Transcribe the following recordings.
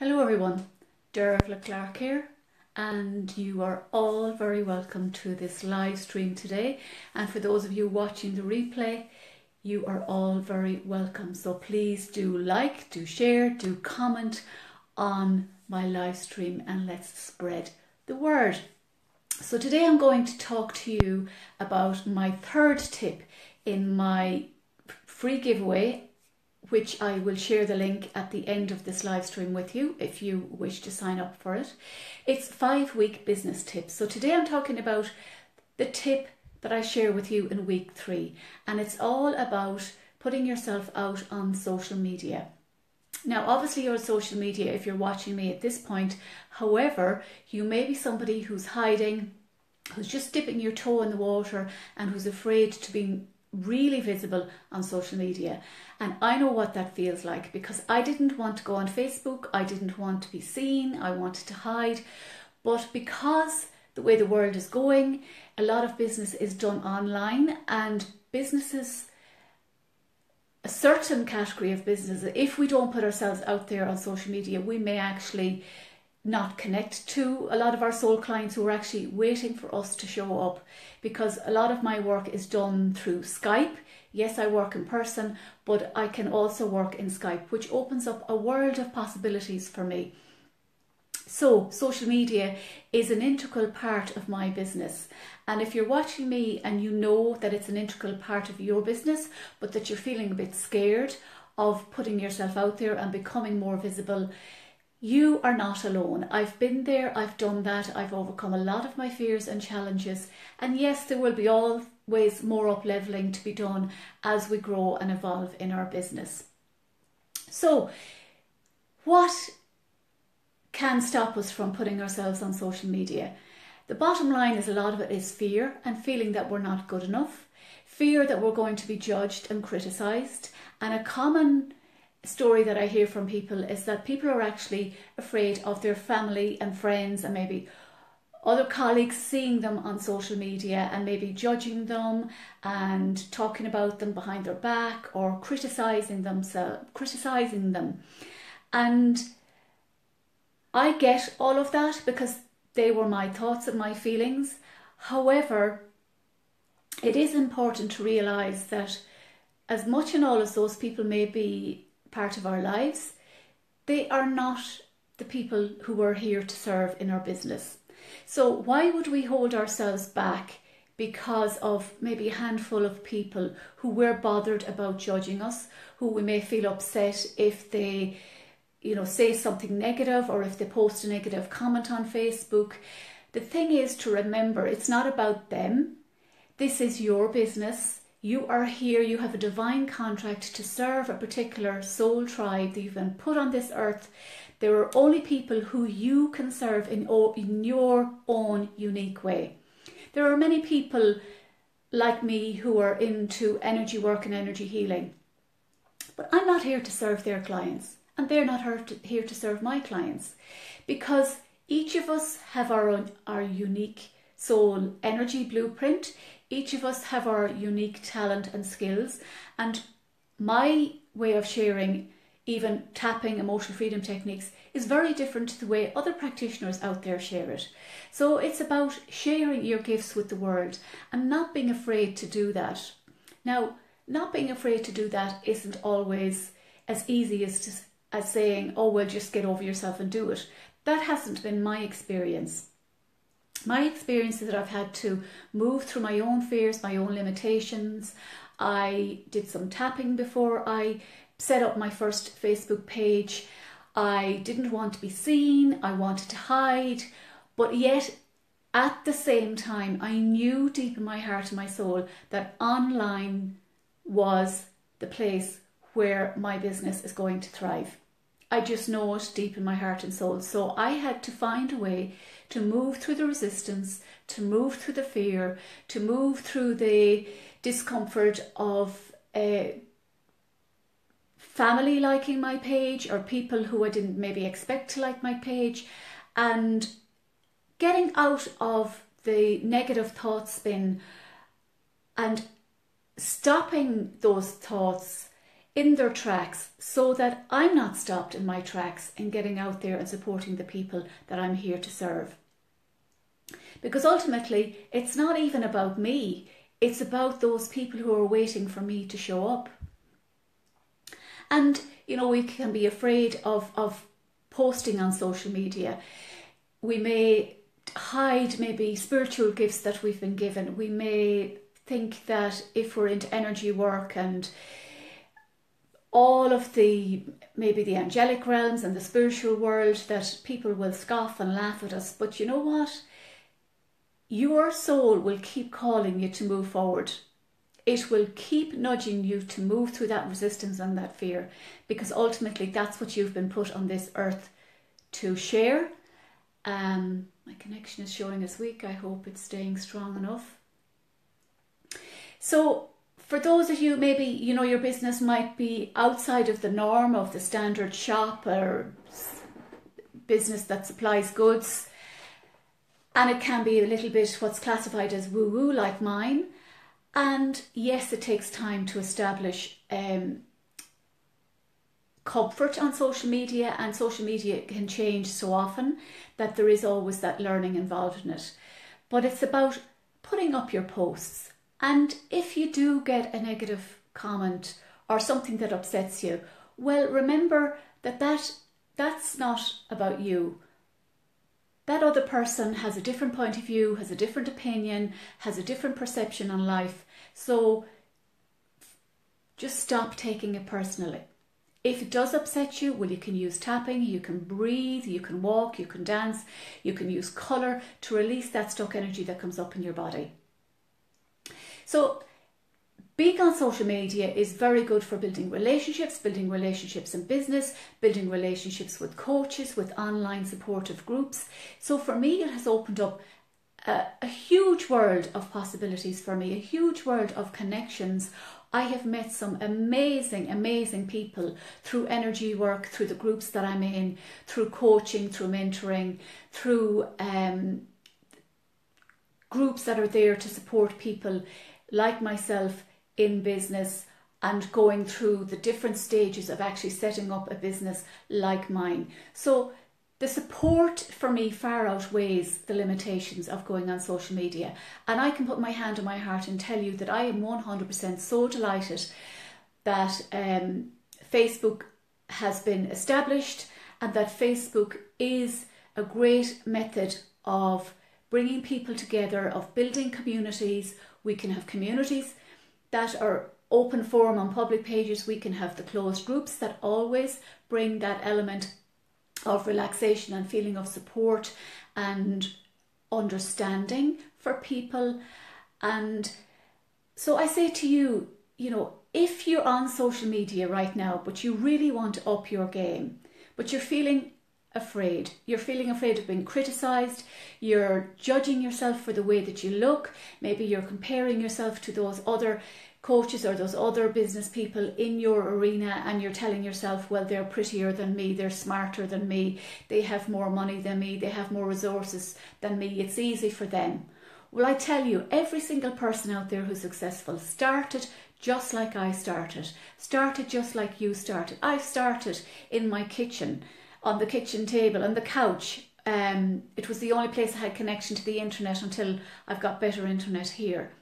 Hello everyone, Dervilla Clarke here and you are all very welcome to this live stream today. And for those of you watching the replay you are all very welcome. So please do like, do share, do comment on my live stream and let's spread the word. So today I'm going to talk to you about my third tip in my free giveaway which I will share the link at the end of this live stream with you if you wish to sign up for it. It's five week business tips. So today I'm talking about the tip that I share with you in week three, and it's all about putting yourself out on social media. Now, obviously, you're on social media if you're watching me at this point. However, you may be somebody who's hiding, who's just dipping your toe in the water, and who's afraid to be really visible on social media. And I know what that feels like because I didn't want to go on Facebook, I didn't want to be seen, I wanted to hide. But because the way the world is going, a lot of business is done online and businesses a certain category of businesses, if we don't put ourselves out there on social media, we may actually not connect to a lot of our soul clients who are actually waiting for us to show up because a lot of my work is done through Skype. Yes, I work in person, but I can also work in Skype, which opens up a world of possibilities for me. So, social media is an integral part of my business. And if you're watching me and you know that it's an integral part of your business, but that you're feeling a bit scared of putting yourself out there and becoming more visible, you are not alone. I've been there, I've done that, I've overcome a lot of my fears and challenges. And yes, there will be always more up leveling to be done as we grow and evolve in our business. So, what can stop us from putting ourselves on social media? The bottom line is a lot of it is fear and feeling that we're not good enough, fear that we're going to be judged and criticised, and a common story that I hear from people is that people are actually afraid of their family and friends and maybe other colleagues seeing them on social media and maybe judging them and talking about them behind their back or criticizing themselves criticizing them. And I get all of that because they were my thoughts and my feelings. However it is important to realize that as much and all as those people may be part of our lives, they are not the people who are here to serve in our business. So, why would we hold ourselves back because of maybe a handful of people who we're bothered about judging us, who we may feel upset if they, you know, say something negative or if they post a negative comment on Facebook? The thing is to remember it's not about them. This is your business you are here, you have a divine contract to serve a particular soul tribe that you've been put on this earth. There are only people who you can serve in, in your own unique way. There are many people like me who are into energy work and energy healing, but I'm not here to serve their clients, and they're not here to serve my clients because each of us have our own our unique soul energy blueprint each of us have our unique talent and skills, and my way of sharing, even tapping emotional freedom techniques, is very different to the way other practitioners out there share it. So it's about sharing your gifts with the world and not being afraid to do that. Now, not being afraid to do that isn't always as easy as as saying, "Oh, well, just get over yourself and do it." That hasn't been my experience my experience is that I've had to move through my own fears, my own limitations. I did some tapping before I set up my first Facebook page. I didn't want to be seen, I wanted to hide, but yet at the same time, I knew deep in my heart and my soul that online was the place where my business is going to thrive. I just know it deep in my heart and soul. So I had to find a way to move through the resistance, to move through the fear, to move through the discomfort of a uh, family liking my page or people who I didn't maybe expect to like my page and getting out of the negative thought spin and stopping those thoughts in their tracks so that I'm not stopped in my tracks in getting out there and supporting the people that I'm here to serve. Because ultimately, it's not even about me, it's about those people who are waiting for me to show up. And, you know, we can be afraid of, of posting on social media. We may hide maybe spiritual gifts that we've been given. We may think that if we're into energy work and all of the maybe the angelic realms and the spiritual world that people will scoff and laugh at us. But you know what? Your soul will keep calling you to move forward. It will keep nudging you to move through that resistance and that fear because ultimately that's what you've been put on this earth to share. Um, my connection is showing as weak. I hope it's staying strong enough. So for those of you maybe you know your business might be outside of the norm of the standard shop or business that supplies goods and it can be a little bit what's classified as woo woo like mine. And yes it takes time to establish um, comfort on social media and social media can change so often that there is always that learning involved in it. But it's about putting up your posts and if you do get a negative comment or something that upsets you, well, remember that, that that's not about you. That other person has a different point of view, has a different opinion, has a different perception on life. So just stop taking it personally. If it does upset you, well, you can use tapping, you can breathe, you can walk, you can dance, you can use colour to release that stuck energy that comes up in your body. So being on social media is very good for building relationships, building relationships in business, building relationships with coaches, with online supportive groups. So for me, it has opened up a, a, huge world of possibilities for me, a huge world of connections. I have met some amazing, amazing people through energy work, through the groups that I'm in, through coaching, through mentoring, through um, groups that are there to support people like myself in business and going through the different stages of actually setting up a business like mine. So the support for me far outweighs the limitations of going on social media. And I can put my hand on my heart and tell you that I am 100% so delighted that um, Facebook has been established and that Facebook is a great method of bringing people together, of building communities, we can have communities that are open forum on public pages. We can have the closed groups that always bring that element of relaxation and feeling of support and understanding for people. And so I say to you, you know, if you're on social media right now, but you really want to up your game, but you're feeling afraid. You're feeling afraid of being criticized. You're judging yourself for the way that you look. Maybe you're comparing yourself to those other coaches or those other business people in your arena and you're telling yourself, well, they're prettier than me, they're smarter than me, they have more money than me, they have more resources than me, it's easy for them. Well, I tell you, every single person out there who's successful started just like I started, started just like you started. I started in my kitchen on the kitchen table and the couch. Um, it was the only place I had connection to the internet until I've got better internet here.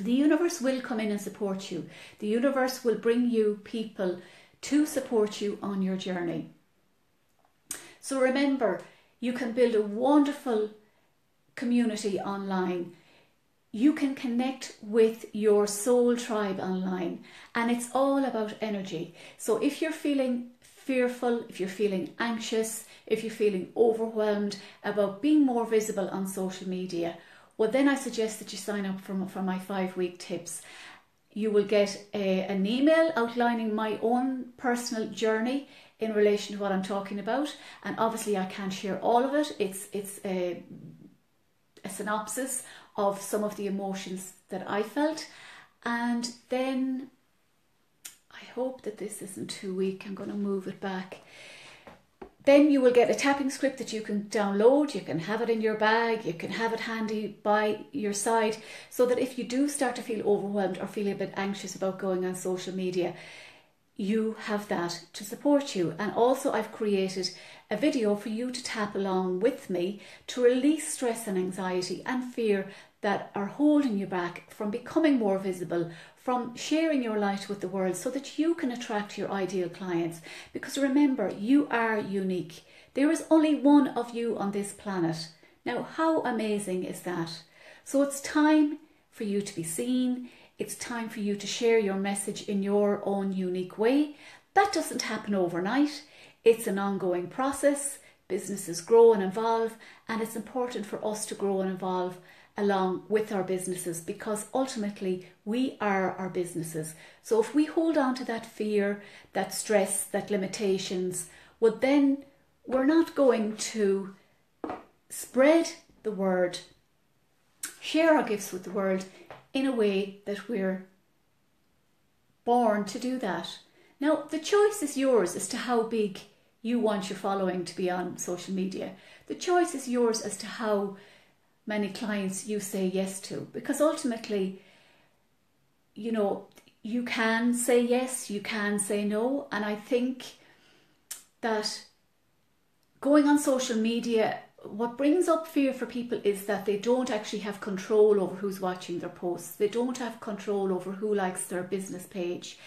The universe will come in and support you. The universe will bring you people to support you on your journey. So remember, you can build a wonderful community online. You can connect with your soul tribe online, and it's all about energy. So if you're feeling fearful, if you're feeling anxious, if you're feeling overwhelmed about being more visible on social media, well, then I suggest that you sign up for, for my five week tips. You will get a, an email outlining my own personal journey in relation to what I'm talking about, and obviously I can't share all of it. It's it's a, a synopsis of some of the emotions that I felt, and then hope that this isn't too weak. I'm going to move it back. Then you will get a tapping script that you can download. You can have it in your bag. You can have it handy by your side so that if you do start to feel overwhelmed or feel a bit anxious about going on social media, you have that to support you. And also, I've created a video for you to tap along with me to release stress and anxiety and fear that are holding you back from becoming more visible, from sharing your light with the world so that you can attract your ideal clients. Because remember, you are unique. There is only one of you on this planet. Now, how amazing is that? So it's time for you to be seen. It's time for you to share your message in your own unique way. That doesn't happen overnight. It's an ongoing process. Businesses grow and evolve, and it's important for us to grow and evolve along with our businesses because ultimately we are our businesses. So if we hold on to that fear, that stress, that limitations, well, then we're not going to spread the word, share our gifts with the world in a way that we're born to do that. Now, the choice is yours as to how big you want your following to be on social media. The choice is yours as to how many clients you say yes to. Because ultimately you know you can say yes you can say no. And i think that going on social media what brings up fear for people is that they don't actually have control over who's watching their posts. They don't have control over who likes their business page.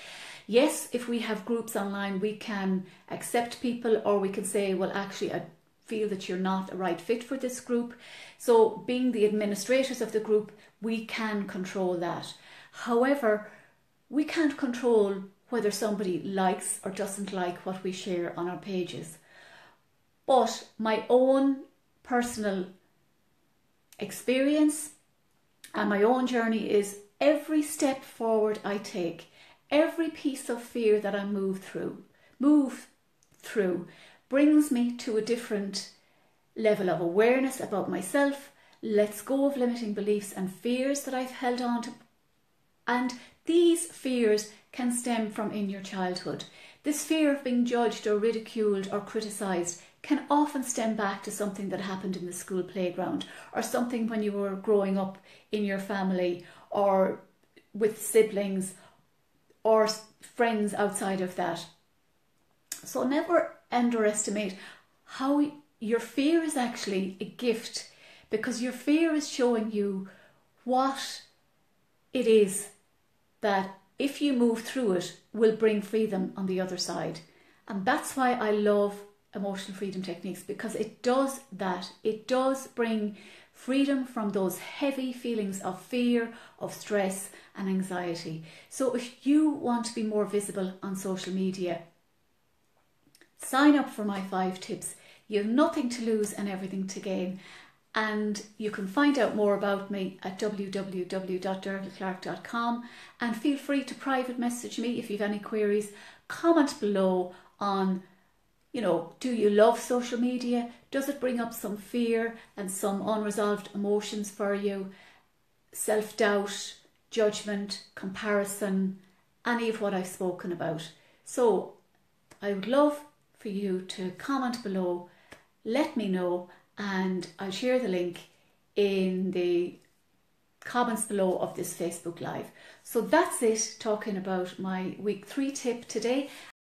Yes if we have groups online we can accept people or we can say well actually i feel that you're not a right fit for this group. So, being the administrators of the group, we can control that. However, we can't control whether somebody likes or doesn't like what we share on our pages. But my own personal experience and my own journey is every step forward I take, every piece of fear that I move through, move through brings me to a different level of awareness about myself, lets go of limiting beliefs and fears that I've held on to. And these fears can stem from in your childhood. This fear of being judged or ridiculed or criticised can often stem back to something that happened in the school playground or something when you were growing up in your family or with siblings or friends outside of that. So never underestimate how your fear is actually a gift because your fear is showing you what it is that if you move through it will bring freedom on the other side. And that's why I love emotional freedom techniques because it does that. It does bring freedom from those heavy feelings of fear, of stress, and anxiety. So, if you want to be more visible on social media, Sign up for my five tips. You have nothing to lose and everything to gain. And you can find out more about me at www.dervillaclarke.com and feel free to private message me if you have any queries. Comment below on, you know, do you love social media? Does it bring up some fear and some unresolved emotions for you? Self doubt, judgment, comparison, any of what I've spoken about. So I would love for you to comment below, let me know, and I'll share the link in the comments below of this Facebook Live. So that's it, talking about my week three tip today.